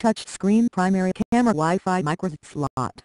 touchscreen primary camera Wi-Fi micro slot.